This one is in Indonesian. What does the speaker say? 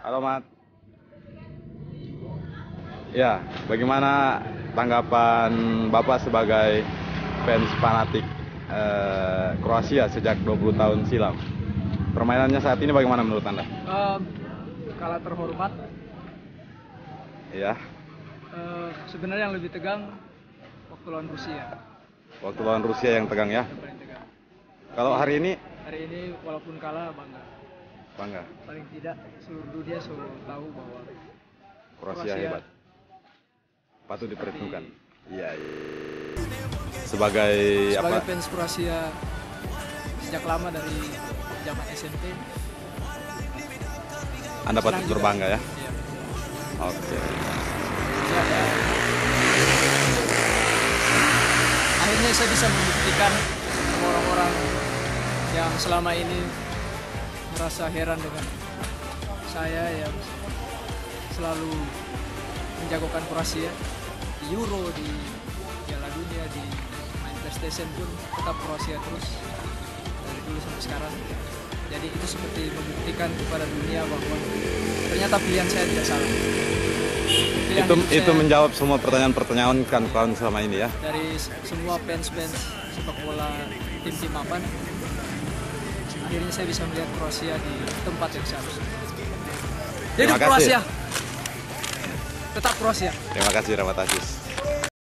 Halo Mat. Ya, bagaimana tanggapan Bapak sebagai fans fanatik eh, Kroasia sejak 20 tahun silam? Permainannya saat ini bagaimana menurut Anda? Em, kalah terhormat. Ya, Eh, sebenarnya yang lebih tegang waktu lawan Rusia. waktu lawan Rusia yang tegang ya. Yang tegang. Kalau hari ini Hari ini walaupun kalah bangga. Bangga, Paling tidak seluruh dunia selalu tahu bahwa Kroasia hebat. Patut diperhitungkan. Iya. iya. Sebagai, sebagai apa? fans Kroasia sejak lama dari zaman SMP. Anda patut berbangga ya. Iya. Oke. Ya, ya. Akhirnya saya bisa membuktikan orang-orang yang selama ini merasa heran dengan saya yang selalu menjagokan Kroasia di Euro, di Piala Dunia, di main PlayStation pun tetap Kroasia terus dari dulu sampai sekarang. Jadi itu seperti membuktikan kepada dunia bahwa ternyata pilihan saya tidak salah. Pilihan Itu itu saya- menjawab semua pertanyaan-pertanyaan kan kawan selama ini ya. dari semua fans-fans sepak bola tim-tim mapan akhirnya saya bisa melihat Kroasia di tempat yang seharusnya jadi. Kroasia tetap Kroasia Terima kasih Rahmat Aziz.